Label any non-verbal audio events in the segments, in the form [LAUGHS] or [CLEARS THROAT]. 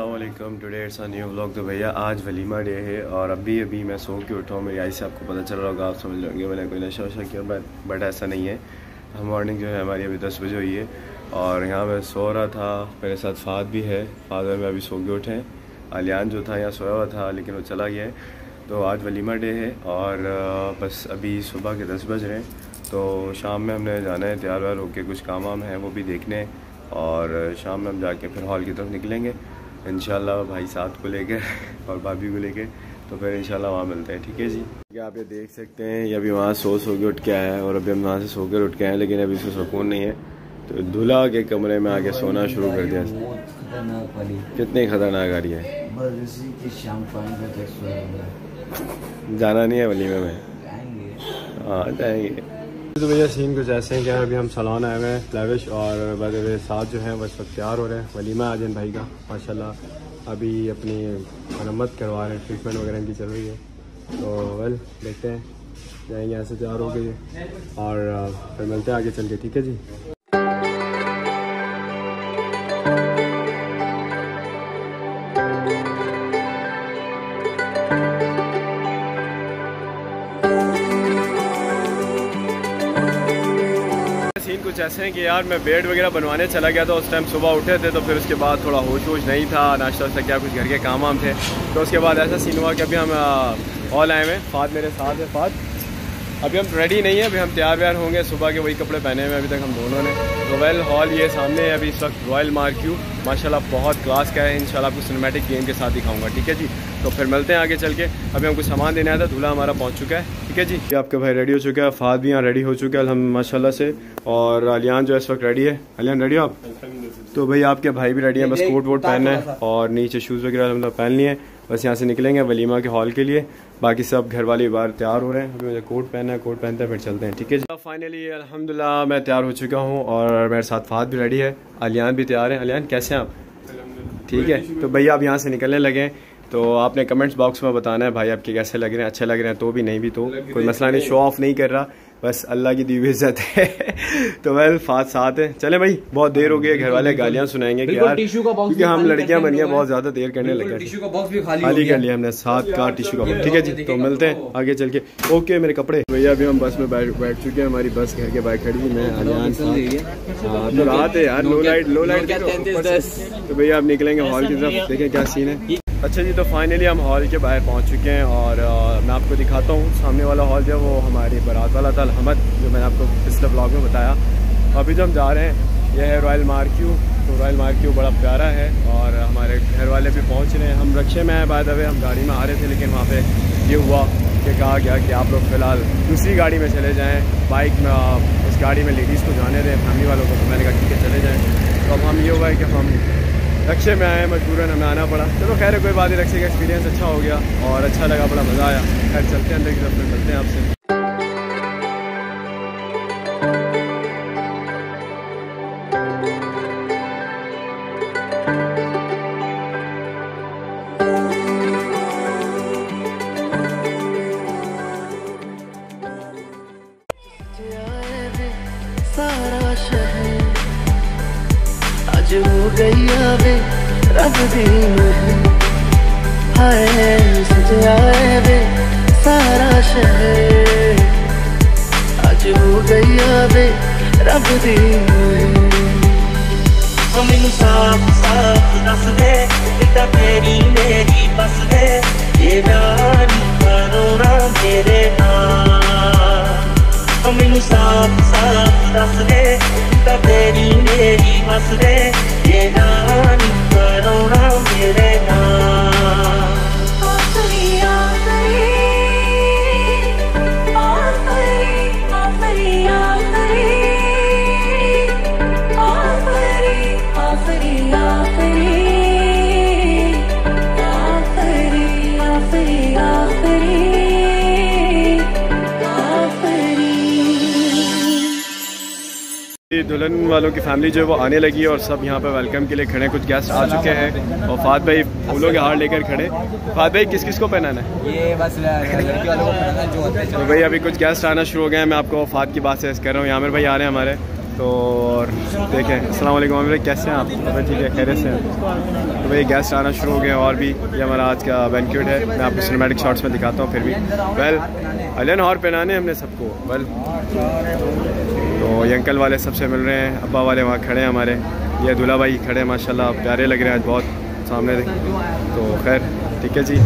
Allam today it's a new vlog तो भैया आज वलीमा डे है और अभी अभी मैं सो के उठा हूँ, मेरी आई से आपको पता चल रहा होगा, आप समझ लोगे, मैंने कोई नशा वशा किया, बट बट ऐसा नहीं है। हम मॉर्निंग जो है, हमारी अभी दस बजे हुई है और यहाँ मैं सो रहा था, मेरे साथ फाद भी है, फादर में अभी सो के उठे अलियान जो था, यहाँ सोया हुआ था, लेकिन वो चला गया है। तो आज वलीमा डे है और बस अभी सुबह के दस बज रहे हैं। तो शाम में हमने जाना है तैयार व्यार होकर कुछ काम वाम हैं, वो भी देखने और शाम में हम जाके फिर हॉल की तरफ़ निकलेंगे। इन भाई साहब को लेकर और भाभी को लेकर तो फिर इंशाल्लाह वहाँ मिलते हैं ठीक है जी? क्या आप ये देख सकते हैं ये अभी वहाँ सो सो के उठ के आया है और अभी हम वहाँ से सो कर उठ के आए लेकिन अभी इसको सुकून नहीं है। तो दूल्हा के कमरे में आके सोना शुरू कर दिया। कितनी खतरनाक आ रही है। जाना नहीं है वलीमे में? हाँ जाएँगे। तो भैया सीन कुछ ऐसे हैं कि अभी हम सलान आए हुए हैं लविश और मेरे साथ जो हैं बस वक्त तैयार हो रहे हैं, वलीमा आजन भाई का, माशाल्लाह। अभी अपनी मरम्मत करवा रहे हैं ट्रीटमेंट वगैरह की चल रही है। तो वेल देखते हैं। जाएँगे ऐसे तैयार हो गए और, फिर मिलते हैं आगे चल के, ठीक है जी? ऐसे हैं कि यार मैं बेड वगैरह बनवाने चला गया था, उस टाइम सुबह उठे थे तो फिर उसके बाद थोड़ा होश वोश नहीं था, नाश्ता वाश्ता क्या, कुछ घर के काम वाम थे। तो उसके बाद ऐसा सीन हुआ कि अभी हम ऑल आए हुए फाद मेरे साथ है, फाद। अभी हम रेडी नहीं है अभी हम तैयार व्यार होंगे। सुबह के वही कपड़े पहने हुए अभी तक हम दोनों ने। तो वेल हॉल ये सामने है अभी इस वक्त रॉयल मार्क्यू माशाल्लाह बहुत क्लास का है। इंशाल्लाह आपको सिनेमेटिक गेम के साथ दिखाऊँगा ठीक है जी? तो फिर मिलते हैं आगे चल के। अभी हमको सामान देने आया था दूल्हा हमारा पहुँच चुका है ठीक है जी? ये आपका भाई रेडी हो चुका है फाद भी यहाँ रेडी हो चुका है हम माशाला से। और अलियान जो है इस वक्त रेडी है। अलियान रेडी हो आप? तो भाई आपके भाई भी रेडी है बस कोट वोट पहनना है और नीचे शूज़ वगैरह मतलब पहन लिए बस यहाँ से निकलेंगे वलीमा के हॉल के लिए। बाकी सब घर वाले बार तैयार हो रहे हैं अभी मुझे कोट पहना है, कोट पहनते हैं, फिर चलते हैं, ठीक है जी? फाइनली अलहमदिल्ला मैं तैयार हो चुका हूँ और मेरे साथ फात भी रेडी है। अलियान भी तैयार है। अलियान, कैसे हैं आप? ठीक है तो भैया आप यहाँ से निकलने लगे तो आपने कमेंट्स बॉक्स में बताना है, भाई आपके कैसे लग रहे हैं, अच्छे लग रहे हैं तो भी नहीं भी तो कोई मसला नहीं शो ऑफ़ नहीं कर रहा। बस अल्लाह की दी इज़्ज़त है। [LAUGHS] तो वेल फात साथ है। चले भाई बहुत देर हो गई घर वाले गालियाँ सुनाएँगे कि यार क्योंकि हम लड़कियाँ बन गए बहुत ज़्यादा देर करने लगे। खाली कर लिया हमने साथ का टिश्यू का बॉक्स ठीक है जी तो मिलते हैं। आगे चल के। ओके मेरे कपड़े। भैया अभी हम बस में बैठ बैठ चुके हैं हमारी बस घर के बाइक खड़ी मैं हाँ, तो रात है यार लो लाइट लो लाइट तो भैया आप निकलेंगे हॉल की तरफ़ देखें क्या सीन है। अच्छा जी तो फाइनली हम हॉल के बाहर पहुँच चुके हैं और आ, मैं आपको दिखाता हूँ सामने वाला हॉल जो है वो हमारी बारात वाला था अलहमद जो मैंने आपको पिछले ब्लॉग में बताया। अभी जो हम जा रहे हैं यह है रॉयल मार्क्यू तो रॉयल मार्क्यू बड़ा प्यारा है और हमारे घर वाले भी पहुँच रहे हैं। हम रक्षे में आए बाद अभी हम गाड़ी में आ रहे थे लेकिन वहाँ पर ये हुआ कि कहा गया कि आप लोग फ़िलहाल दूसरी गाड़ी में चले जाएँ बाइक में उस गाड़ी में लेडीज़ को जाने दें फैमिली वालों को तो मैंने कहा ठीक है चले जाएँ। तो अब हम ये हुआ है कि हम रक्षे में आए, मजबूरन हमें आना पड़ा। चलो खैर, कोई बात नहीं रक्शे का एक्सपीरियंस अच्छा हो गया और अच्छा लगा, बड़ा मज़ा आया। खैर, चलते हैं, अंदर की तरफ़ मिलते हैं आपसे। ਸ਼ਹਿਰ ਅੱਜ ਹੋ ਗਈ ਆਵੇ ਰੱਬ ਦੀ ਮਹਿਰ ਮੈਨੂੰ ਸਾਫ਼ ਸਾਫ਼ ਦੱਸ ਦੇ ਕਿਤਾ ਤੇਰੀ ਮੇਰੀ ਬਸ ਦੇ। ਇਹ ਨਾਨੀ ਕਰੋਨਾ ਮੇਰੇ ਨਾਲ। ਮੈਨੂੰ ਸਾਫ਼ ਸਾਫ਼ ਦੱਸ ਦੇ ਤਾਂ ਤੇਰੀ ਮੇਰੀ ਹੱਸਦੇ ਇਹ दुल्हन वालों की फैमिली जो है वो आने लगी है और सब यहाँ पे वेलकम के लिए खड़े कुछ गेस्ट आ चुके हैं और फात भाई फूलों के हार लेकर खड़े। फात भाई किस किस को पहनाना है? ये बस लड़की वालों को जो तो भाई अभी कुछ गेस्ट आना शुरू हो गए हैं। मैं आपको फात की बात से कर रहा हूँ। यामिर भाई आ रहे हैं हमारे। तो और देखें। असल आमिर कैसे हैं आप? अभी ठीक है खैर से हैं। तो भाई गेस्ट आना शुरू हो गए और भी। ये हमारा आज का बैंक्वेट है। मैं आपको सिनेमेटिक शॉट्स में दिखाता हूँ फिर भी। वेल अलियन हॉर पहनाने हमने सबको। बल। तो ये अंकल वाले सबसे मिल रहे हैं, अब्बा वाले वहाँ खड़े हैं हमारे। ये दूल्हा भाई खड़े हैं, माशाल्लाह, प्यारे लग रहे हैं आज बहुत, सामने तो खैर, ठीक है जी।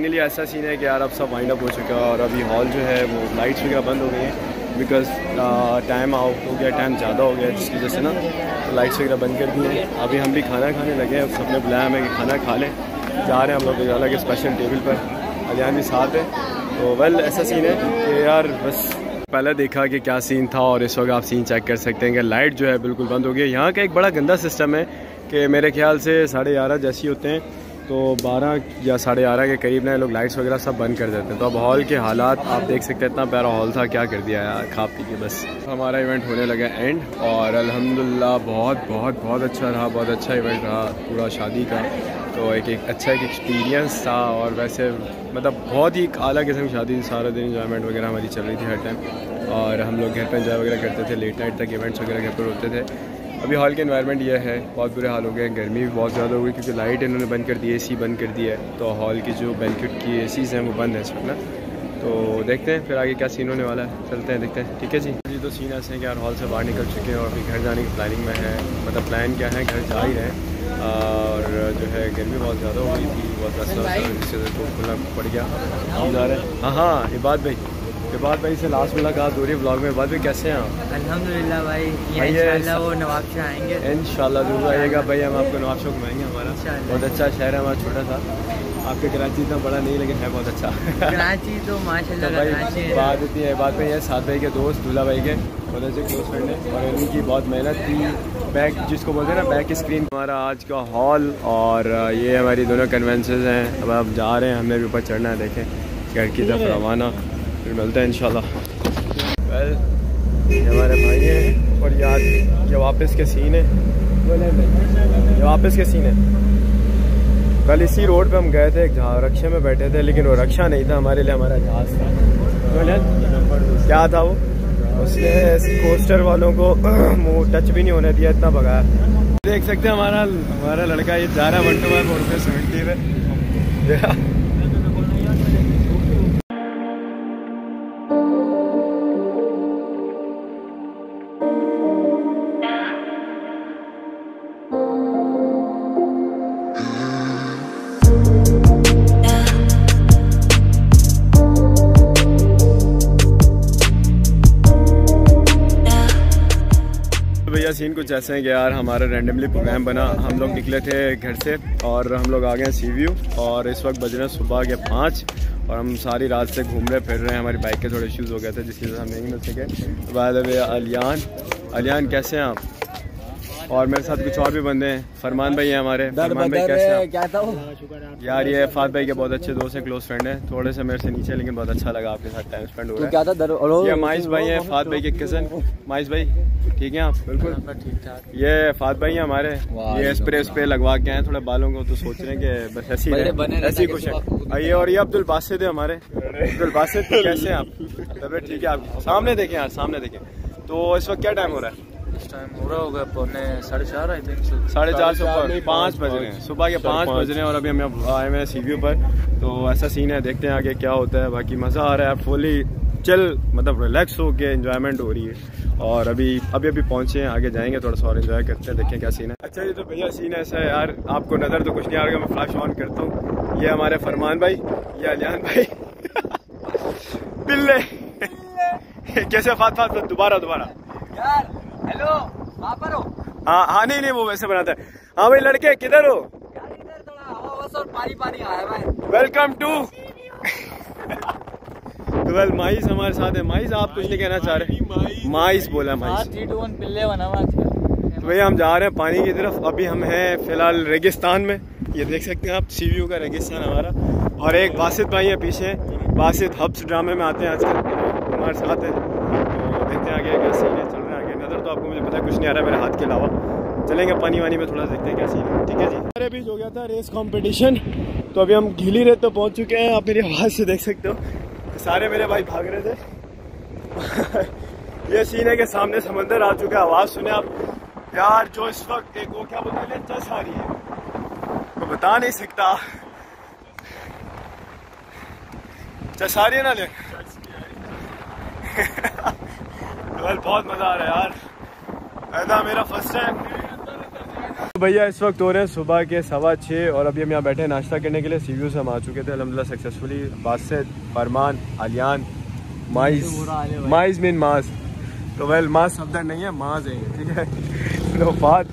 फाइनली ऐसा सीन है कि यार अब सब वाइंड अप हो चुका है और अभी हॉल जो है वो लाइट्स वगैरह बंद हो गई हैं बिकॉज़ टाइम आउट हो गया टाइम ज़्यादा हो गया जिसकी वजह से ना तो लाइट्स वगैरह बंद कर दी हैं। अभी हम भी खाना खाने लगे हैं सबने बुलाया हमें कि खाना खा लें। जा रहे हैं हम लोग अलग स्पेशल टेबल पर। अलियान भी साथ है। तो वेल ऐसा सीन है कि यार बस पहले देखा कि क्या सीन था और इस वक्त आप सीन चेक कर सकते हैं कि लाइट जो है बिल्कुल बंद हो गई यहाँ का एक बड़ा गंदा सिस्टम है कि मेरे ख्याल से साढ़े ग्यारह जैसी होते हैं। तो 12 या साढ़े ग्यारह के करीब ना लोग लाइट्स वगैरह सब बंद कर देते हैं। तो अब हॉल के हालात, आप देख सकते हैं इतना प्यारा हॉल था, क्या कर दिया यार, खा पी के बस। हमारा इवेंट होने लगा एंड और अल्हम्दुलिल्लाह बहुत बहुत बहुत अच्छा रहा, बहुत अच्छा इवेंट रहा पूरा शादी का। तो एक एक अच्छा एक एक्सपीरियंस था और वैसे मतलब बहुत ही आला किस्म की शादी सारा दिन इंजॉयमेंट वगैरह हमारी चल रही थी हर टाइम और हम लोग घर पर इंजॉय वगैरह करते थे लेट नाइट तक इवेंट्स वगैरह घर पर होते थे। अभी हॉल के इन्वायरमेंट ये है बहुत बुरे हाल हो गए हैं गर्मी भी बहुत ज़्यादा हो गई क्योंकि लाइट इन्होंने बंद कर दी एसी बंद कर दिया है। तो हॉल की जो बैंकेट की एसीज़ हैं वो बंद है इस वक्त ना। तो देखते हैं फिर आगे क्या सीन होने वाला है। चलते हैं देखते हैं। ठीक है जी? जी तो सीन ऐसे हैं कि यार हॉल से बाहर निकल चुके हैं और अभी घर जाने की प्लानिंग में है। मतलब प्लान क्या है? घर जा ही रहे हैं। और जो है गर्मी बहुत ज़्यादा हो गई थी बहुत को खुलना पड़ गया। जा रहे हैं। हाँ हाँ इबाद भाई। इबाद भाई से लास्ट मुलाकात हो रही है ब्लॉग में। बाद में कैसे हैं आप? अल्हम्दुलिल्लाह भाई इंशाल्लाह वो नवाब शाह आएँगे। इन ज़रूर आइएगा भाई हम आपको नवाब शौक घुमाएँगे हमारा। बहुत अच्छा शहर है हमारा छोटा सा। आपके कराची इतना बड़ा नहीं लेकिन है बहुत अच्छा। कराची तो तो माशाल्लाह भाई बात इतनी है बात भाई है सात भाई के दोस्त दूल्हा भाई के बहुत अच्छे क्लोज फ्रेंड है। और इनकी बहुत मेहनत थी बैक जिसको बोलते हैं ना बैक स्क्रीन हमारा आज का हॉल और ये हमारी दोनों कन्वेंसेज हैं। अब आप जा रहे हैं हमें भी ऊपर चढ़ना है देखें। घर की तरफ़ रवाना। फिर मिलते हैं इंशाल्लाह। वेल ये हमारे भाई हैं और यार, ये वापस के सीन है। ये वापस के सीन है। कल इसी रोड पे हम गए थे जहाँ रक्षा में बैठे थे, लेकिन वो रक्षा नहीं था हमारे लिए, हमारा जहाज़ था। क्या था वो? उसने कोस्टर वालों को [CLEARS THROAT] मुँह टच भी नहीं होने दिया, इतना भगाया। देख सकते हैं हमारा हमारा लड़का ये जा रहा है वन टू वन फोर पे सेवेंटी में। सीन कुछ ऐसे हैं कि यार हमारा रैंडमली प्रोग्राम बना, हम लोग निकले थे घर से और हम लोग आ गए हैं सी व्यू और इस वक्त बज रहे हैं सुबह के पाँच और हम सारी रात से घूम रहे, फिर रहे हैं, हमारी बाइक के थोड़े इश्यूज़ हो गए थे जिसकी वजह से हम नहीं मिल सके बाद अलियान अलियान कैसे हैं आप? और मेरे साथ कुछ और भी बंदे हैं। फरमान भाई हैं हमारे। फरमान भाई कैसे हैं क्या था वो? यार ये फात भाई के बहुत अच्छे दोस्त हैं क्लोज फ्रेंड हैं। थोड़े से मेरे से नीचे लेकिन बहुत अच्छा लगा आपके साथ टाइम स्पेंड हो रहा है। क्या था? दर ये माइस भाई हैं फात भाई के कज़न माइस भाई ठीक है आप? बिल्कुल। ठीक ठाक ये फात भाई हैं हमारे। ये स्प्रे स्प्रे लगवा के आए थोड़े बालों को तो सोच रहे हैं कि बस ऐसी ऐसी कुछ है आइए और ये अब्दुल बासित है हमारे। अब्दुल बासित कैसे हैं आप? तबियत ठीक है आप सामने देखें यार सामने देखें। तो इस वक्त क्या टाइम हो रहा है? इस टाइम हो रहा होगा पौने साढ़े चार आई थिंक साढ़े चार सौ पर पाँच बज रहे हैं। सुबह के पाँच बज रहे हैं और अभी हम आए हुए हैं सी पर तो ऐसा सीन है देखते हैं आगे क्या होता है। बाकी मज़ा आ रहा है फुली चिल मतलब रिलैक्स हो के इंजॉयमेंट हो रही है। और अभी अभी अभी पहुँचे हैं आगे जाएँगे थोड़ा सा और इन्जॉय करते हैं देखें क्या सीन है। अच्छा ये तो भैया सीन ऐसा है यार आपको नज़र तो कुछ नहीं आ रहा मैं फ्लैश ऑन करता हूँ। ये हमारे फरमान भाई ये अलियान भाई। [LAUGHS] बिल्ले। [LAUGHS] कैसे फात फात दोबारा दोबारा। यार हेलो वहाँ पर हो? हाँ हाँ नहीं नहीं वो वैसे बनाता है। हाँ भाई लड़के किधर हो? यार इधर थोड़ा और पानी पानी आया भाई वेलकम टू तो वेल माइस हमारे साथ है। माइस आप कुछ नहीं कहना चाह रहे। माइस बोला माइस। आजकल। तो भैया हम जा रहे हैं पानी की तरफ़। अभी हम हैं फ़िलहाल रेगिस्तान में। ये देख सकते हैं आप सी का रेगिस्तान हमारा। और एक बासित भाई है पीछे। बासित हब्स ड्रामे में आते हैं आजकल। हमारे साथ है। तो देखते हैं आगे क्या सीन है। तो आपको मुझे पता है, कुछ नहीं आ रहा है मेरे हाथ के अलावा। चलेंगे, पानी वानी में थोड़ा देखते हैं क्या सीन ठीक है जी? हमारे बीच हो गया था रेस कंपटीशन तो अभी हम घिली रेत तो पहुँच चुके हैं। आप मेरी आवाज़ से देख सकते हो। सारे मेरे भाई भाग रहे थे। [LAUGHS] ये सीन है कि सामने समंदर आ चुका है। आवाज़ सुने आप। यार, जो इस वक्त एक वो क्या बोलते हैं चस आ रही है। मैं बता नहीं सकता। चस आ रही है ना, ले? [LAUGHS] बहुत मज़ा आ रहा है यार। मेरा फ़र्स्ट टाइम तो भैया इस वक्त हो रहे हैं सुबह के सवा छः और अभी हम यहाँ बैठे हैं नाश्ता करने के लिए। सी से हम आ चुके थे अलहमदिल्ला सक्सेसफुली बासित फरमान आलियान माइस माइस मीन मास तो वेल मास शब्द नहीं है माज है ठीक है? नौफात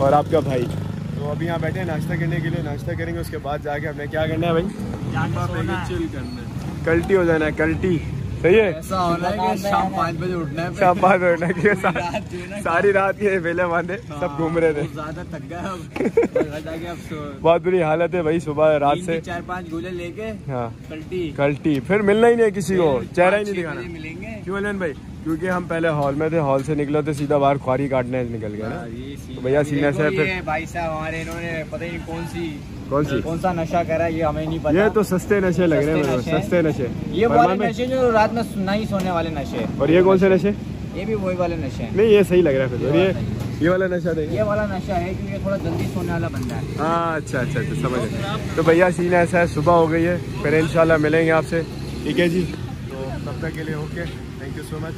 और आपका भाई? तो अभी यहाँ बैठे हैं नाश्ता करने के लिए। नाश्ता करेंगे उसके बाद जाके हमने क्या करना है भाई? चिल करना है। कल्टी हो जाना है कल्टी। सही है? ऐसा होना है कि शाम पाँच बजे उठना है शाम बाद बैठना [LAUGHS] कि सा, रात जो है सारी रात के बेले बांधे सब घूम रहे थे। बहुत ज़्यादा थक [LAUGHS] बहुत बुरी हालत है भाई सुबह रात से चार पाँच गोले लेके हाँ। कल्टी। कल्टी। फिर मिलना ही नहीं है किसी को चेहरा ही नहीं दिखाना। बजे मिलेंगे। क्यों अलन भाई? क्योंकि हम पहले हॉल में थे हॉल से निकले थे सीधा बाहर ख्वारी काटने निकल गए हाँ, ना ये तो भैया है। सीने से फिर- भाई साहब हमारे इन्होंने पता ही नहीं कौन सी कौन सी? कौन सा नशा करा ये हमें नहीं पता। ये तो सस्ते नशे लग रहे हैं सस्ते मेरे नशे। ये वाले नशे जो रात में नहीं सोने वाले नशे और ये कौन से नशे? ये भी वही वाले नशे हैं। नहीं ये सही लग रहा है फिर ये ये वाला नशा देखिए ये वाला नशा है क्योंकि ये थोड़ा जल्दी सोने वाला बंदा है। हाँ अच्छा अच्छा अच्छा समझ गए तो भैया सीन ऐसा है सुबह हो गई है। फिर इंशाल्लाह मिलेंगे आपसे। ठीक है जी? तो तब तक के लिए okay thank you so much